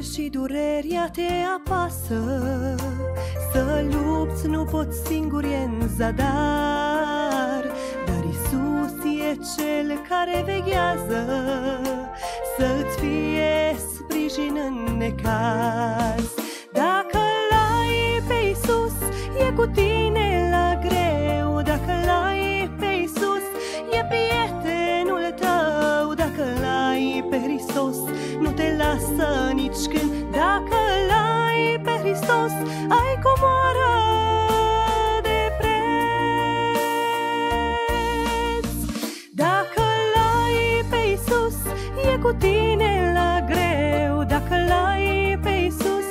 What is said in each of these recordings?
și durerea te apasă. Să lupți nu poți singur e în zadar. Dar Isus e cel care veghează. Să-ți fie sprijin în necaz lasă nici când Dacă l-ai pe Hristos ai comoară de preț. Dacă l-ai pe Isus e cu tine la greu. Dacă l-ai pe Isus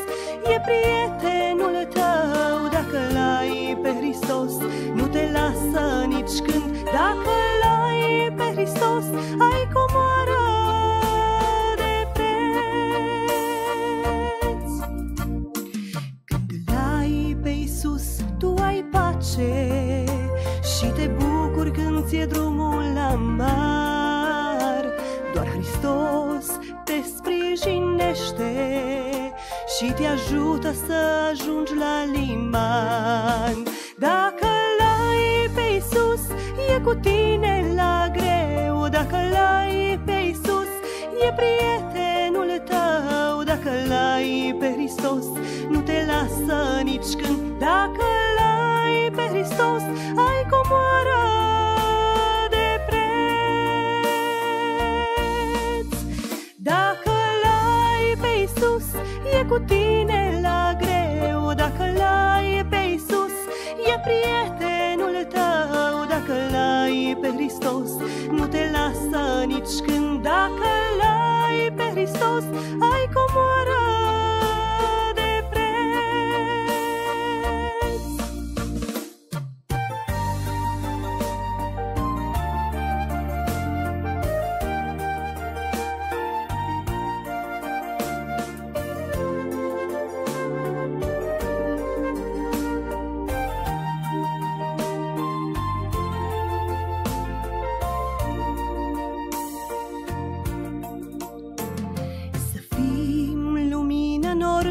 e prietenul tău. Dacă l-ai pe Hristos nu te lasă nici când. Dacă l-ai pe Hristos ai comoară ți-e drumul la mar. Doar Hristos te sprijinește Și te ajută să ajungi la liman. Dacă l-ai pe Isus e cu tine la greu. Dacă l-ai pe Isus e prietenul tău. Dacă l-ai pe Hristos nu te lasă nici când. Dacă l-ai pe Hristos l-ai pe Isus e cu tine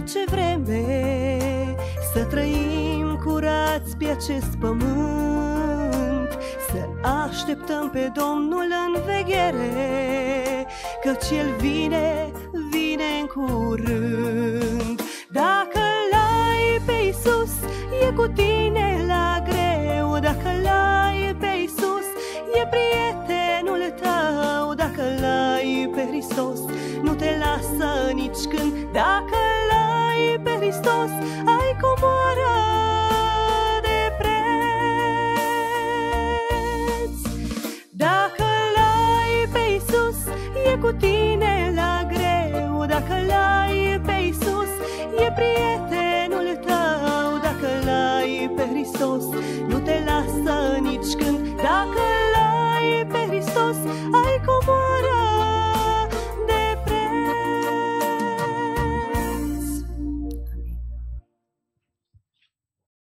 orice vreme Să trăim curați pe acest pământ Să așteptăm pe Domnul în veghere Căci El vine, vine în curând. Dacă l-ai pe Isus, e cu tine la greu. Dacă l-ai pe Isus, e prietenul tău. Dacă l-ai pe Hristos, nu te lasă nici când. Dacă l-ai pe Hristos, ai comoară de preț. Dacă l-ai pe Iisus, e cu tine la greu, dacă l-ai pe Iisus, e prieten.